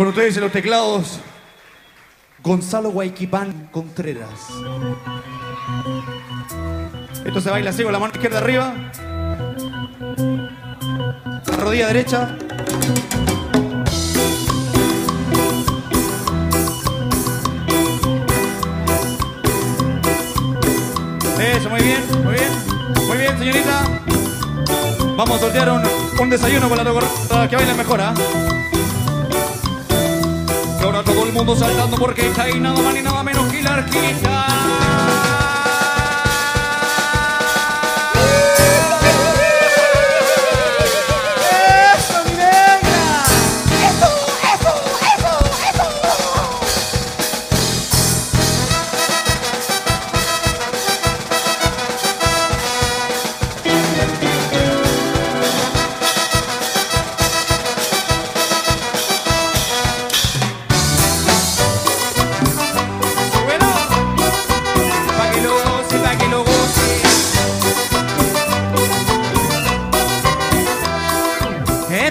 Con ustedes en los teclados, Gonzalo Guayquipán Contreras. Esto se baila así con la mano izquierda arriba. La rodilla derecha. Eso, muy bien, muy bien. Muy bien, señorita. Vamos a sortear un, un desayuno para, la, que bailen mejor, ¿ah? Y ahora todo el mundo saltando porque está ahí nada más ni nada menos que la arquita.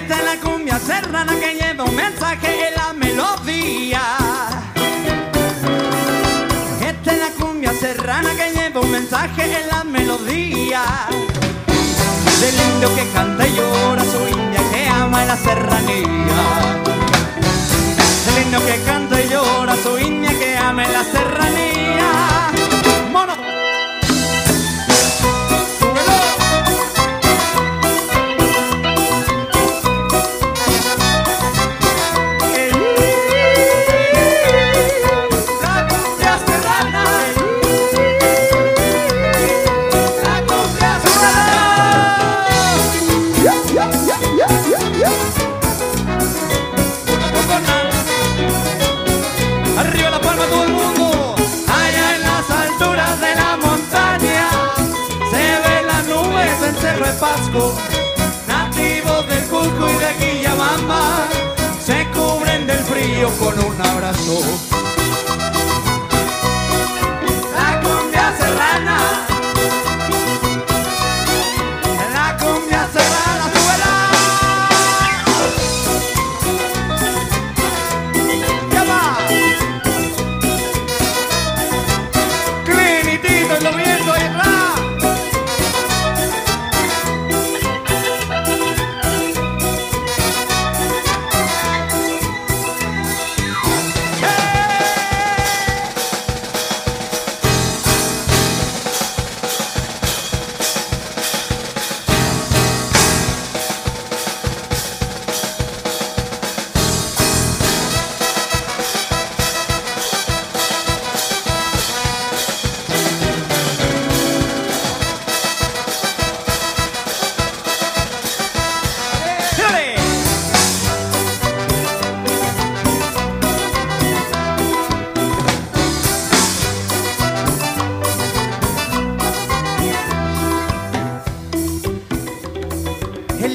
Esta es la cumbia serrana que lleva un mensaje en la melodía. Esta es la cumbia serrana que lleva un mensaje en la melodía. Del indio que canta y llora, su india que ama en la serranía. Del indio que canta y llora, su india que ama en la serranía. Con un abrazo.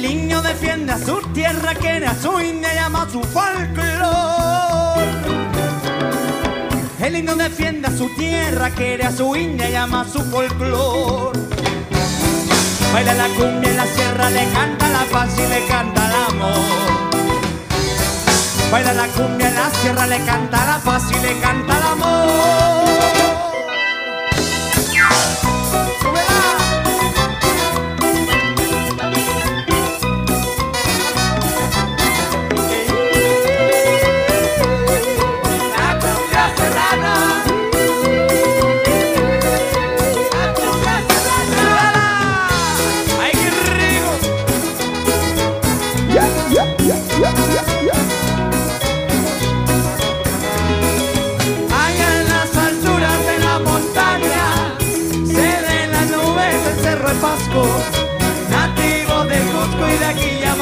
Niño defiende a su tierra, quiere a su india, llama su folclor. El niño defiende a su tierra, quiere a su india, llama su folclor. Baila la cumbia en la sierra, le canta la paz y le canta el amor. Baila la cumbia en la sierra, le canta la paz y le canta el amor. Allá en las alturas de la montaña, se de las nubes el cerro de Pasco, nativo de Cusco y de Aquilla.